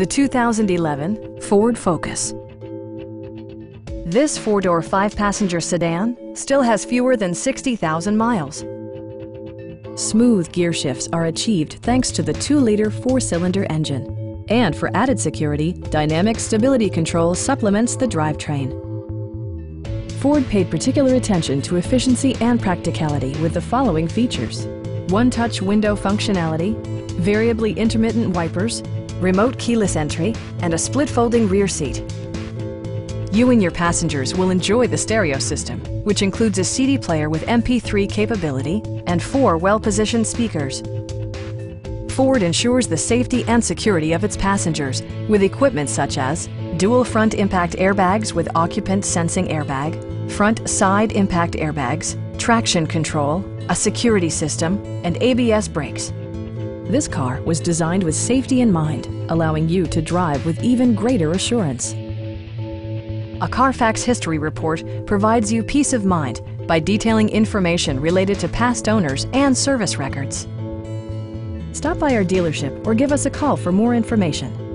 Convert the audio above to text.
the 2011 Ford Focus. This four-door, five-passenger sedan still has fewer than 60,000 miles. Smooth gear shifts are achieved thanks to the 2-liter four-cylinder engine. And for added security, Dynamic Stability Control supplements the drivetrain. Ford paid particular attention to efficiency and practicality with the following features. One-touch window functionality, variably intermittent wipers, remote keyless entry, and a split folding rear seat. You and your passengers will enjoy the stereo system, which includes a CD player with MP3 capability and four well-positioned speakers. Ford ensures the safety and security of its passengers with equipment such as dual front impact airbags with occupant sensing airbag, front side impact airbags, traction control, a security system, and ABS brakes. This car was designed with safety in mind, allowing you to drive with even greater assurance. A Carfax history report provides you peace of mind by detailing information related to past owners and service records. Stop by our dealership or give us a call for more information.